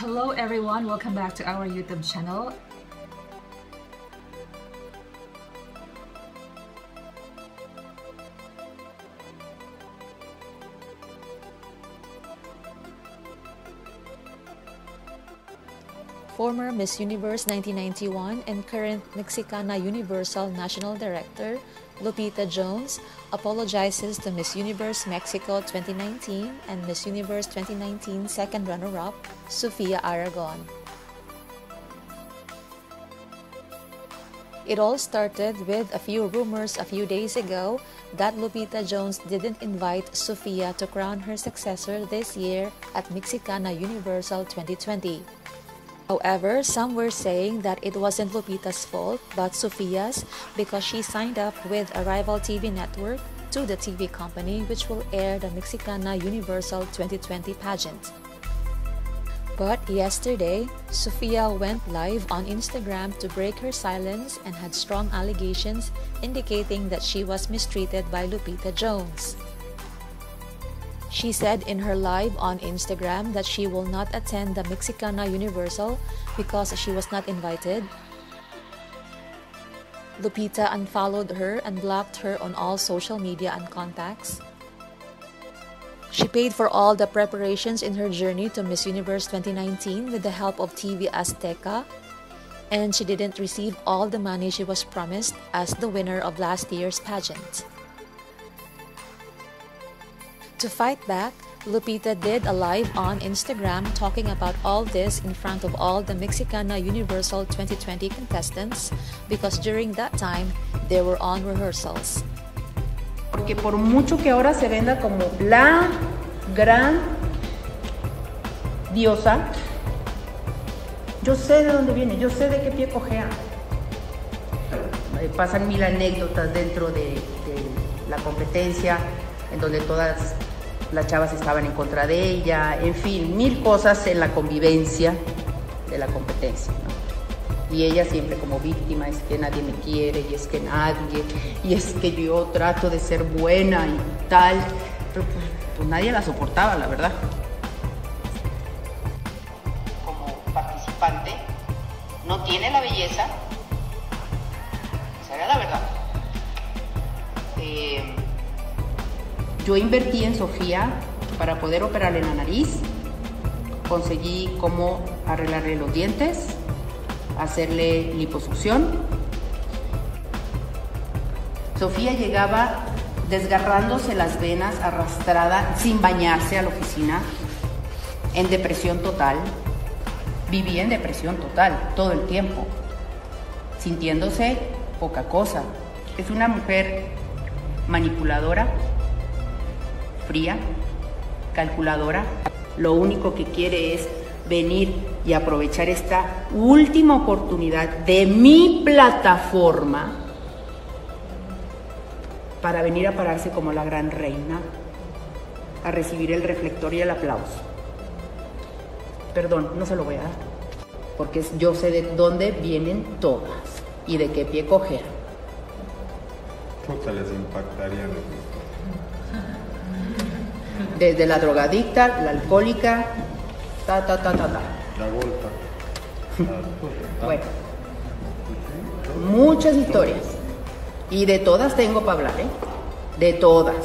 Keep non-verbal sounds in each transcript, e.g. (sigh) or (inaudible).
Hello everyone, welcome back to our YouTube channel. Former Miss Universe 1991 and current Mexicana Universal National Director Lupita Jones apologizes to Miss Universe Mexico 2019 and Miss Universe 2019 second runner-up Sofia Aragon. It all started with a few rumors a few days ago that Lupita Jones didn't invite Sofia to crown her successor this year at Mexicana Universal 2020. However, some were saying that it wasn't Lupita's fault but Sofia's because she signed up with a rival TV network to the TV company which will air the Mexicana Universal 2020 pageant. But yesterday, Sofia went live on Instagram to break her silence and had strong allegations indicating that she was mistreated by Lupita Jones. She said in her live on Instagram that she will not attend the Mexicana Universal because she was not invited. Lupita unfollowed her and blocked her on all social media and contacts. She paid for all the preparations in her journey to Miss Universe 2019 with the help of TV Azteca, and she didn't receive all the money she was promised as the winner of last year's pageant. To fight back, Lupita did a live on Instagram talking about all this in front of all the Mexicana Universal 2020 contestants because during that time they were on rehearsals. Porque por mucho que ahora se venda como la gran diosa, yo sé de dónde viene, yo sé de qué pie cojea. Pasan mil anécdotas dentro de, de la competencia, en donde todas las chavas estaban en contra de ella, en fin, mil cosas en la convivencia de la competencia. Y ella siempre como víctima, es que nadie me quiere, y es que nadie, y es que yo trato de ser buena y tal, pero pues, pues nadie la soportaba, la verdad. Como participante, no tiene la belleza, esa era la verdad. Eh, yo invertí en Sofía para poder operarle la nariz. Conseguí cómo arreglarle los dientes, hacerle liposucción. Sofía llegaba desgarrándose las venas, arrastrada, sin bañarse a la oficina, en depresión total. Vivía en depresión total todo el tiempo, sintiéndose poca cosa. Es una mujer manipuladora, fría, calculadora, lo único que quiere es venir y aprovechar esta última oportunidad de mi plataforma para venir a pararse como la gran reina, a recibir el reflector y el aplauso. Perdón, no se lo voy a dar, porque yo sé de dónde vienen todas y de qué pie coger. Les impactaría. Desde la drogadicta, la alcohólica, ta, ta, ta, ta, ta. La golpa. (laughs) Bueno, muchas historias. Y de todas tengo para hablar, ¿eh? De todas.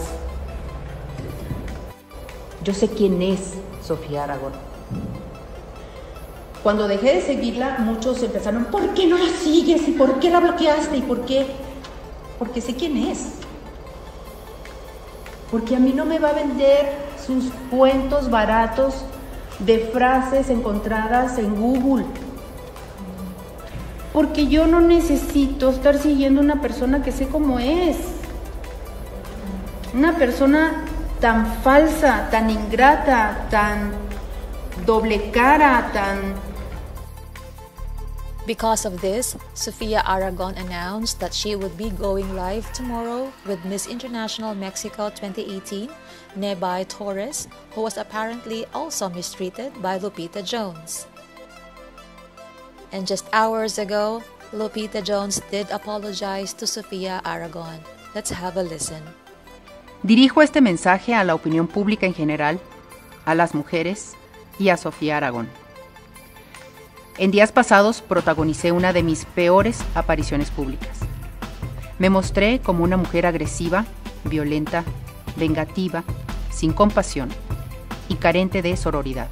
Yo sé quién es Sofía Aragón. Cuando dejé de seguirla, muchos empezaron, ¿por qué no la sigues? ¿Y por qué la bloqueaste? ¿Y por qué? Porque sé quién es. Porque a mí no me va a vender sus cuentos baratos de frases encontradas en Google. Porque yo no necesito estar siguiendo una persona que sé cómo es. Una persona tan falsa, tan ingrata, tan doble cara, tan... Because of this, Sofia Aragon announced that she would be going live tomorrow with Miss International Mexico 2018, Nebay Torres, who was apparently also mistreated by Lupita Jones. And just hours ago, Lupita Jones did apologize to Sofia Aragon. Let's have a listen. Dirijo este mensaje a la opinión pública en general, a las mujeres y a Sofía Aragón. En días pasados protagonicé una de mis peores apariciones públicas. Me mostré como una mujer agresiva, violenta, vengativa, sin compasión y carente de sororidad.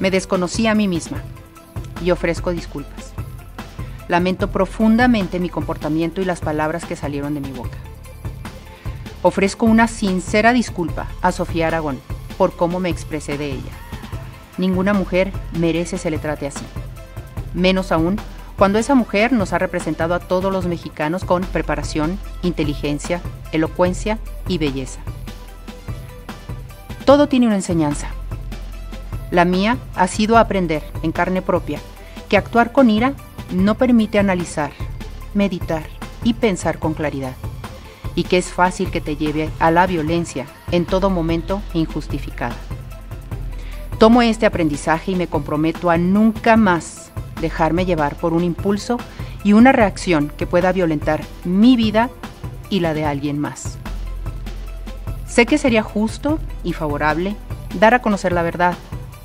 Me desconocí a mí misma y ofrezco disculpas. Lamento profundamente mi comportamiento y las palabras que salieron de mi boca. Ofrezco una sincera disculpa a Sofía Aragón por cómo me expresé de ella. Ninguna mujer merece se le trate así. Menos aún cuando esa mujer nos ha representado a todos los mexicanos con preparación, inteligencia, elocuencia y belleza. Todo tiene una enseñanza. La mía ha sido aprender en carne propia que actuar con ira no permite analizar, meditar y pensar con claridad, y que es fácil que te lleve a la violencia en todo momento injustificada. Tomo este aprendizaje y me comprometo a nunca más dejarme llevar por un impulso y una reacción que pueda violentar mi vida y la de alguien más. Sé que sería justo y favorable dar a conocer la verdad,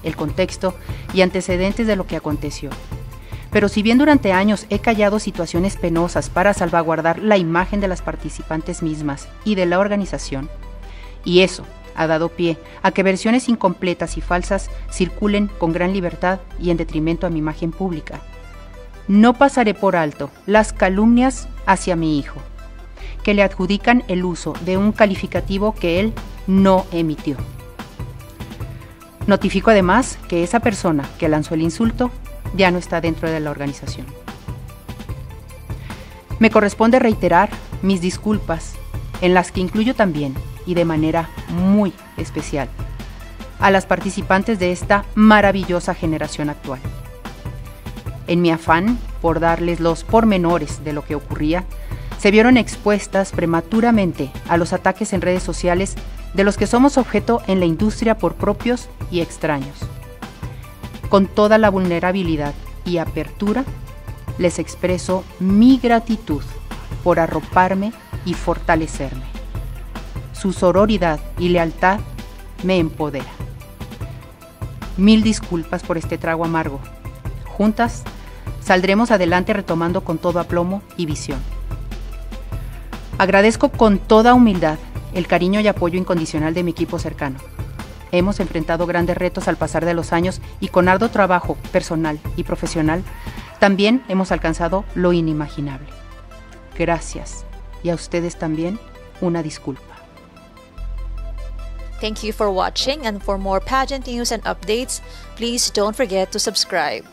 el contexto y antecedentes de lo que aconteció. Pero si bien durante años he callado situaciones penosas para salvaguardar la imagen de las participantes mismas y de la organización, y eso ha dado pie a que versiones incompletas y falsas circulen con gran libertad y en detrimento a mi imagen pública. No pasaré por alto las calumnias hacia mi hijo, que le adjudican el uso de un calificativo que él no emitió. Notifico además que esa persona que lanzó el insulto ya no está dentro de la organización. Me corresponde reiterar mis disculpas, en las que incluyo también, y de manera muy especial, a las participantes de esta maravillosa generación actual. En mi afán por darles los pormenores de lo que ocurría, se vieron expuestas prematuramente a los ataques en redes sociales de los que somos objeto en la industria por propios y extraños. Con toda la vulnerabilidad y apertura, les expreso mi gratitud por arroparme y fortalecerme. Su sororidad y lealtad me empodera. Mil disculpas por este trago amargo. Juntas saldremos adelante retomando con todo aplomo y visión. Agradezco con toda humildad el cariño y apoyo incondicional de mi equipo cercano Hemos enfrentado grandes retos al pasar de los años y con arduo trabajo personal y profesional, también hemos alcanzado lo inimaginable. Gracias. Y a ustedes también una disculpa. Thank you for watching and for more pageant news and updates, please don't forget to subscribe.